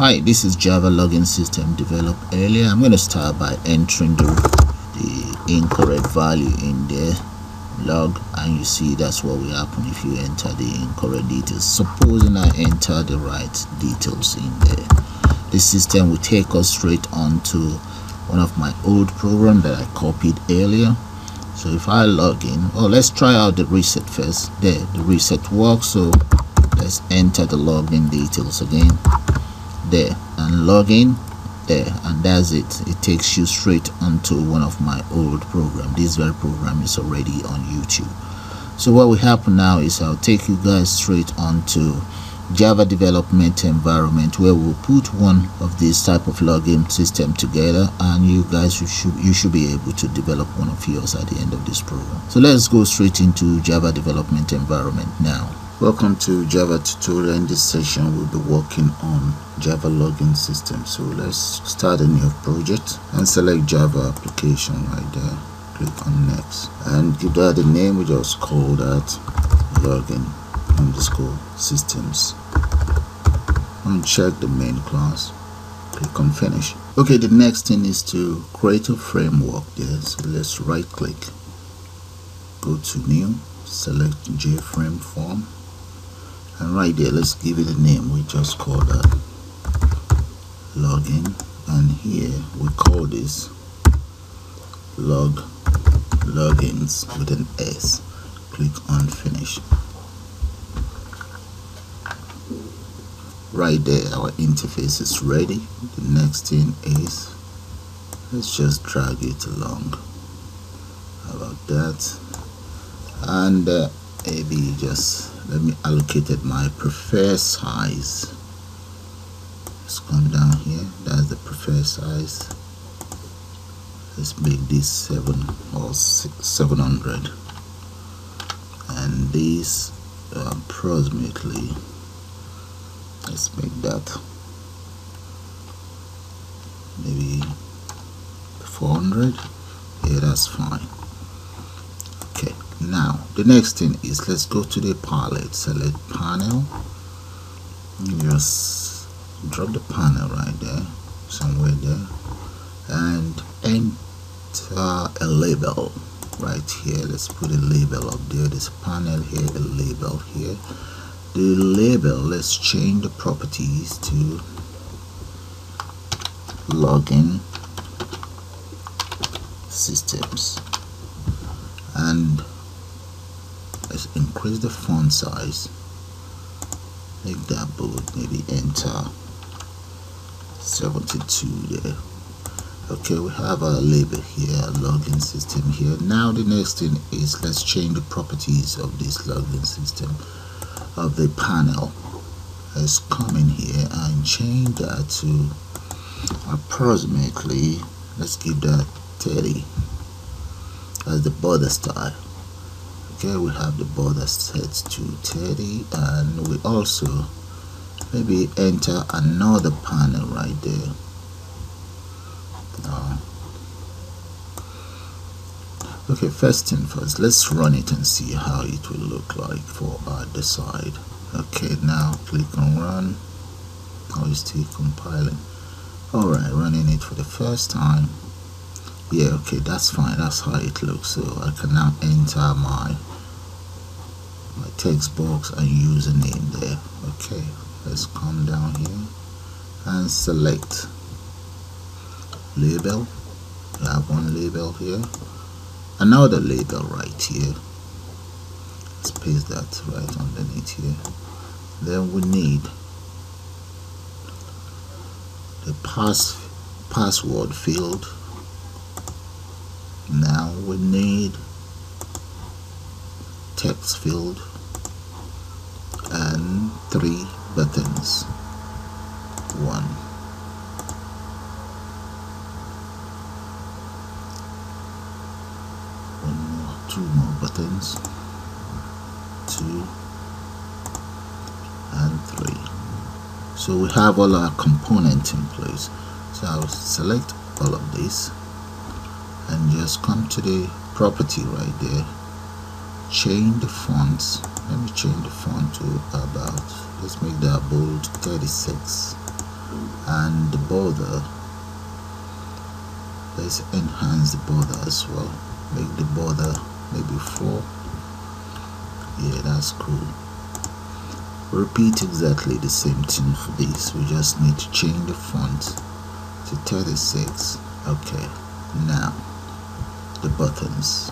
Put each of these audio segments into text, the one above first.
Hi, this is Java login system developed earlier. I'm going to start by entering the, the incorrect value in there log and you see that's what will happen if you enter the incorrect details. Supposing I enter the right details in there. The system will take us straight on to one of my old program that I copied earlier. So if I log in oh let's try out the reset first. There the reset works so let's enter the login details again there and log in there and that's it. It takes you straight onto one of my old program. This very program is already on youtube. So what will happen now is i'll take you guys straight onto java development environment where we'll put one of these type of login system together and you guys you should you should be able to develop one of yours at the end of this program. So let's go straight into java development environment now Welcome to Java tutorial. In this session, we'll be working on Java login system. So let's start a new project and select Java application right there. Click on next and give that the name. We just call that login underscore systems. Uncheck the main class. Click on finish. Okay, the next thing is to create a framework there. So let's right click, go to new, select JFrame form and right there let's give it a name. We just call that login. And here we call this log logins with an s. Click on finish. Right there our interface is ready. The next thing is let's just drag it along. About that? And uh, maybe just let me allocate my preferred size. Let's come down here. That's the preferred size. Let's make this 7 or 6, 700 and this um, approximately let's make that maybe 400 yeah that's fine now the next thing is let's go to the palette select panel. Just drop the panel right there somewhere there and enter a label right here. Let's put a label up there. This panel here a label here. The label let's change the properties to login systems. And let's increase the font size. Make that bold maybe enter. 72 there okay we have a label here login system here. Now the next thing is let's change the properties of this login system of the panel. Let's come in here and change that to approximately let's give that 30 as the border style okay we have the border set to 30 and we also maybe enter another panel right there. Uh, okay first thing first let's run it and see how it will look like for the side. Okay now click on run. Now it's still compiling. Alright running it for the first time. Yeah okay that's fine that's how it looks so I can now enter my my text box and username there. Okay let's come down here and select label. We have one label here. Another label right here. Let's paste that right underneath here. Then we need the pass password field. Now we need text field and three buttons. One. One more two more buttons. Two. And three. So we have all our components in place. So I'll select all of this and just come to the property right there change the font. Let me change the font to about let's make that bold 36 and the border let's enhance the border as well. Make the border maybe 4 yeah that's cool. Repeat exactly the same thing for this. We just need to change the font to 36 okay now the buttons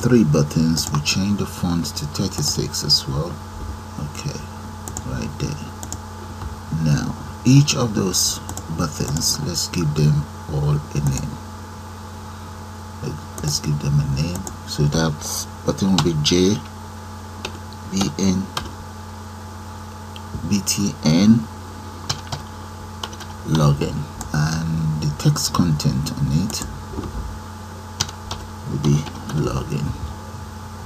three buttons we change the font to 36 as well. Okay right there. Now each of those buttons let's give them all a name. Let's give them a name. So that button will be J B N B T N login and the text content on it will be login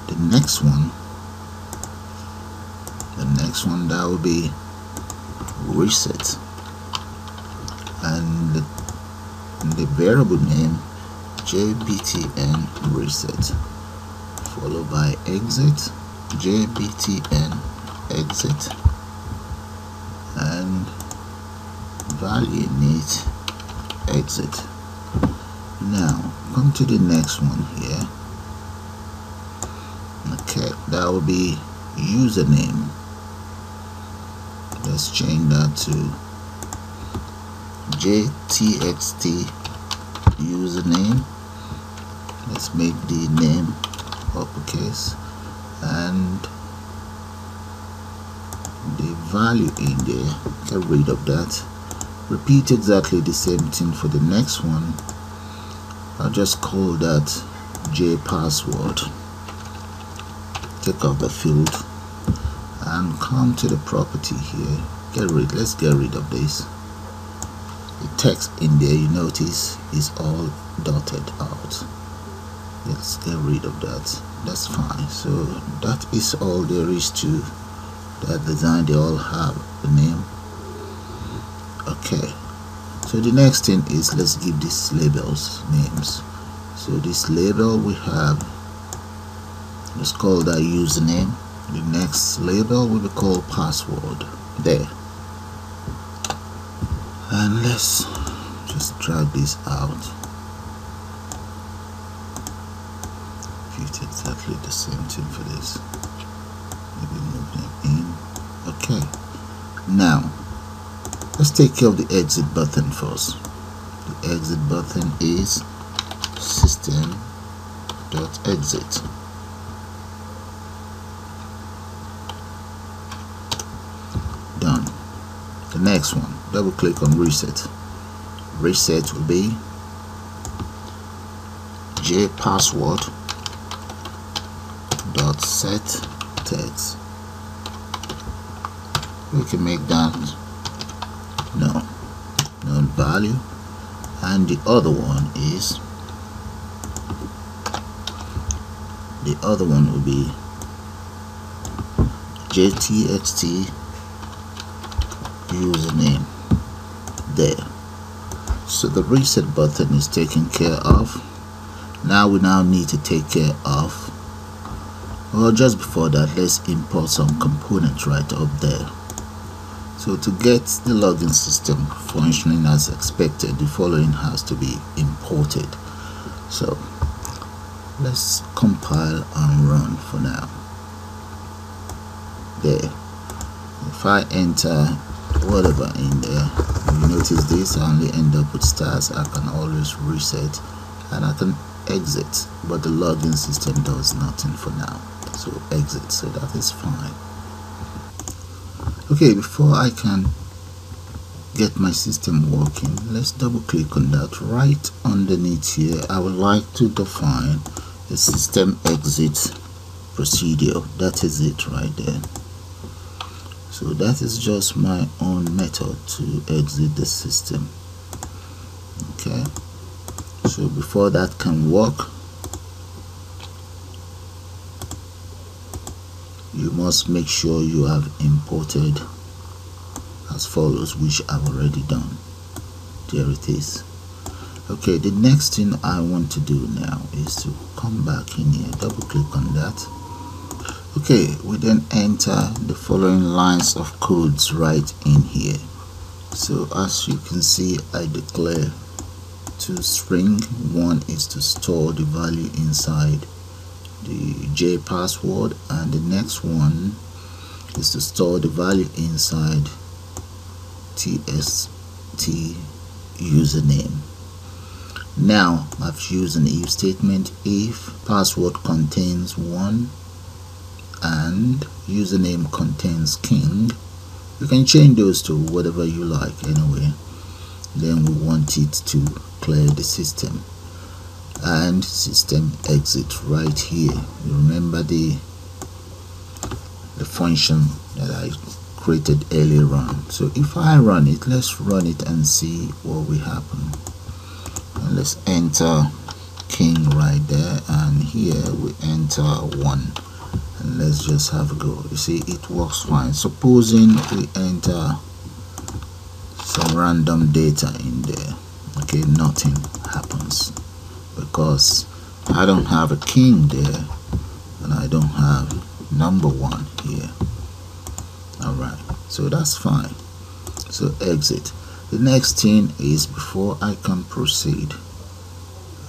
the next one the next one that will be reset. And the, the variable name jbtn reset followed by exit jbtn exit. And value needs exit. Now come to the next one here. Okay that will be username. Let's change that to jtxt username. Let's make the name uppercase and the value in there. Get rid of that. Repeat exactly the same thing for the next one I'll just call that J password. Take off the field and come to the property here. Get rid let's get rid of this. The text in there you notice is all dotted out. Let's get rid of that. That's fine. So that is all there is to that design. They all have the name. Okay so the next thing is let's give these labels names. So this label we have let's call that username. The next label will be called password there. And let's just drag this out. Exactly the same thing for this. Maybe move them in. Okay let's take care of the exit button first. The exit button is system dot exit. Done. The next one double click on reset. Reset will be j password dot set text. We can make that value and the other one is the other one will be jtxt username there. So the reset button is taken care of. Now we now need to take care of well just before that let's import some components right up there so to get the login system functioning as expected the following has to be imported. So let's compile and run for now. There. If I enter whatever in there you notice this I only end up with stars. I can always reset and I can exit but the login system does nothing for now. So exit so that is fine okay before I can get my system working let's double click on that. Right underneath here I would like to define the system exit procedure. That is it right there. So that is just my own method to exit the system. Okay. So before that can work you must make sure you have imported as follows which I've already done. There it is. Okay the next thing I want to do now is to come back in here double click on that. Okay we then enter the following lines of codes right in here. So as you can see I declare two string. One is to store the value inside the J password and the next one is to store the value inside TST username. Now I've used an if statement if password contains one and username contains king you can change those to whatever you like anyway. Then we want it to clear the system and system exit right here. You remember the the function that I created earlier on. So if I run it let's run it and see what will happen. And let's enter king right there and here we enter one. And let's just have a go. You see it works fine. Supposing we enter some random data in there. Okay nothing happens because I don't have a king there and I don't have number one here. Alright so that's fine. So exit. The next thing is before I can proceed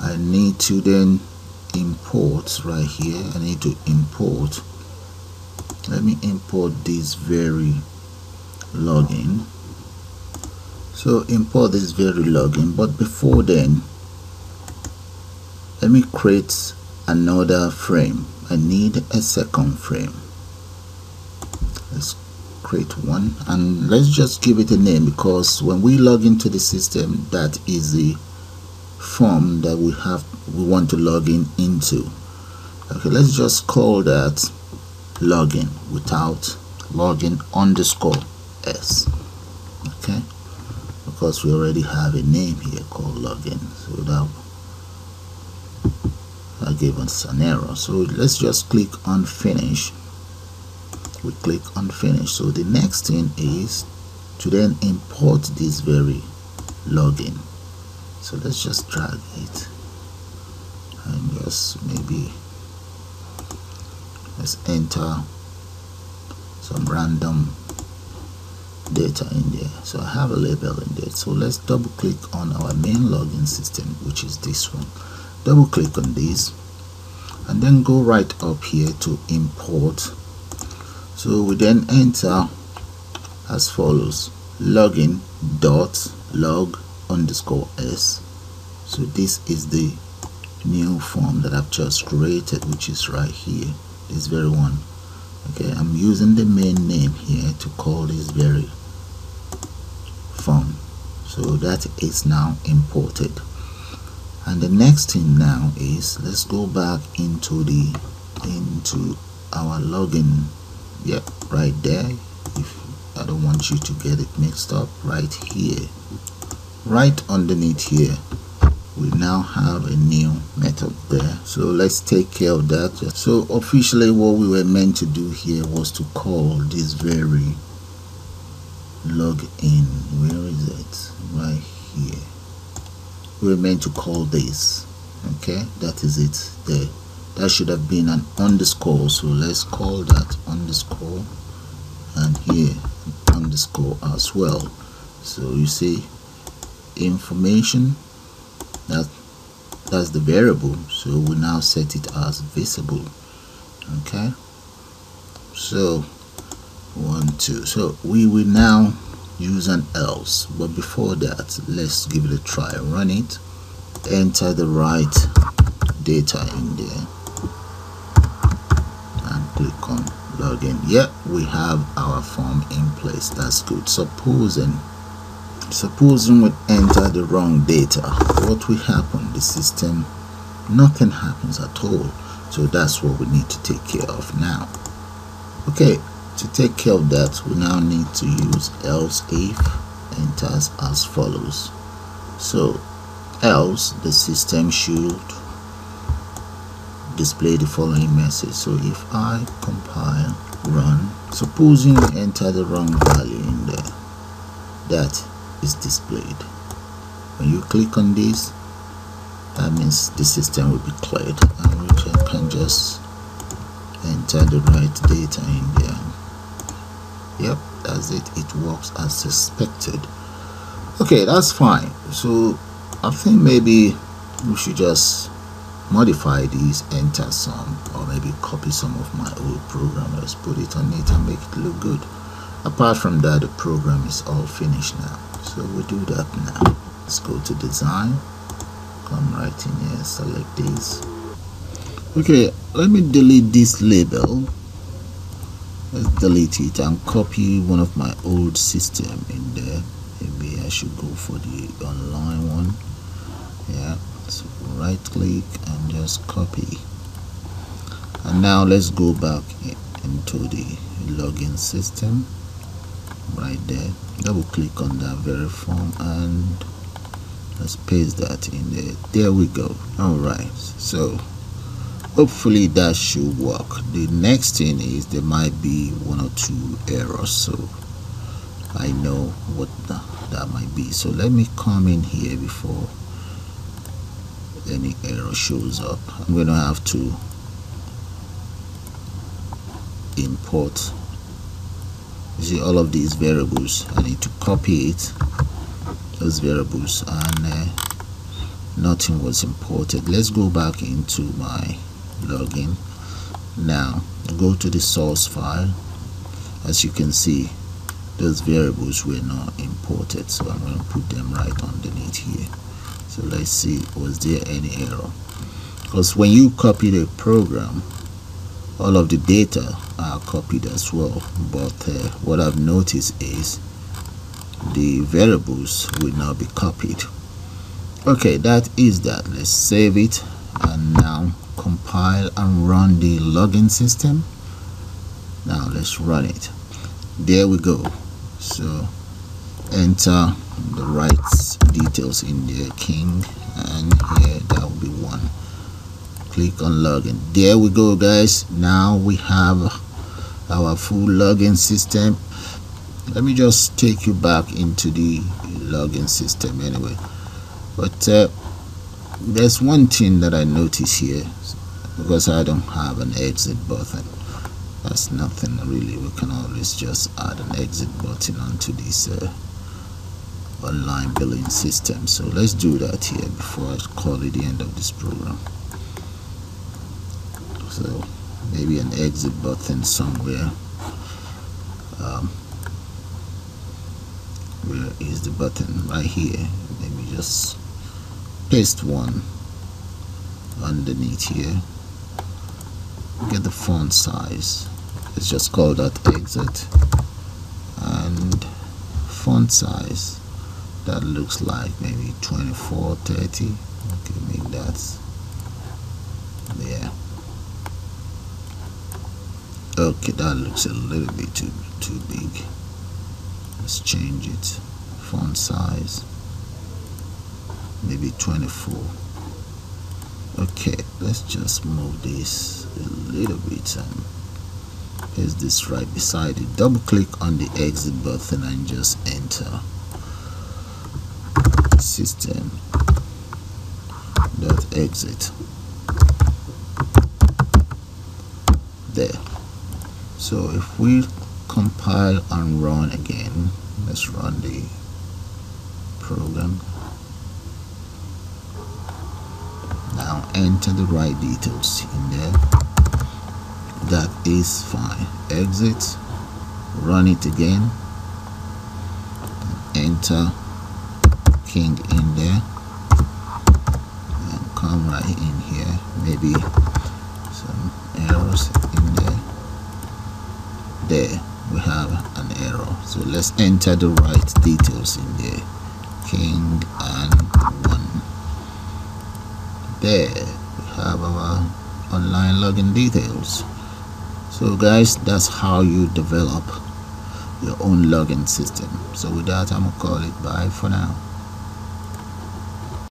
I need to then import right here. I need to import. Let me import this very login. So import this very login but before then me create another frame. I need a second frame. Let's create one and let's just give it a name because when we log into the system that is the form that we have we want to log in into. Okay let's just call that login without login underscore s. Okay? Because we already have a name here called login so that gave us an error so let's just click on finish. We click on finish. So the next thing is to then import this very login. So let's just drag it. And just maybe let's enter some random data in there. So I have a label in there. So let's double click on our main login system which is this one double click on this and then go right up here to import. So we then enter as follows login dot log underscore s. So this is the new form that I've just created which is right here this very one. Okay I'm using the main name here to call this very form. So that is now imported and the next thing now is let's go back into the into our login. Yep right there. If I don't want you to get it mixed up right here. Right underneath here we now have a new method there. So let's take care of that. So officially what we were meant to do here was to call this very login. Where is it? Right here we're meant to call this. Okay? That is it there. That should have been an underscore so let's call that underscore and here underscore as well. So you see information that that's the variable. So we now set it as visible. Okay? So one two. So we will now use an else. But before that let's give it a try. Run it. Enter the right data in there. And click on login. Yep we have our form in place. That's good. Supposing supposing we enter the wrong data what will happen? The system nothing happens at all. So that's what we need to take care of now. Okay to take care of that we now need to use else if enters as follows. So else the system should display the following message. So if I compile run supposing we enter the wrong value in there that is displayed. When you click on this that means the system will be cleared and we can just enter the right data in there that's it it works as suspected. Okay that's fine. So I think maybe we should just modify these enter some or maybe copy some of my old program put it on it and make it look good. Apart from that the program is all finished now. So we'll do that now. Let's go to design. Come right in here select this. Okay let me delete this label let's delete it and copy one of my old system in there. Maybe I should go for the online one. Yeah so right click and just copy. And now let's go back into the login system. Right there. Double click on that very form and let's paste that in there. There we go. All right. So hopefully that should work. The next thing is there might be one or two errors so I know what that might be. So let me come in here before any error shows up. I'm gonna have to import you see all of these variables. I need to copy it those variables and uh, nothing was imported. Let's go back into my login now go to the source file. As you can see those variables were not imported so I'm going to put them right underneath here. So let's see was there any error? Because when you copy the program all of the data are copied as well but uh, what I've noticed is the variables will now be copied. Okay that is that. Let's save it and now compile and run the login system. Now let's run it. There we go. So enter the right details in the king and here that will be one. Click on login. There we go guys. Now we have our full login system. Let me just take you back into the login system anyway. But uh, there's one thing that I notice here because I don't have an exit button. That's nothing really. We can always just add an exit button onto this uh, online billing system. So let's do that here before I call it the end of this program. So maybe an exit button somewhere. Um, where is the button? Right here. Maybe just paste one underneath here. Get the font size. Let's just call that exit. And font size. That looks like maybe 24 30 okay maybe that's there okay that looks a little bit too too big. Let's change it. Font size maybe 24 okay let's just move this a little bit and paste this right beside it. Double click on the exit button and just enter. System dot exit. There. So if we compile and run again let's run the program now enter the right details in there. That is fine. Exit. Run it again. Enter. King in there. And come right in here. Maybe some errors in there. There we have an error so let's enter the right details in there. King and one there. We have our online login details. So guys that's how you develop your own login system. So with that i'm gonna call it bye for now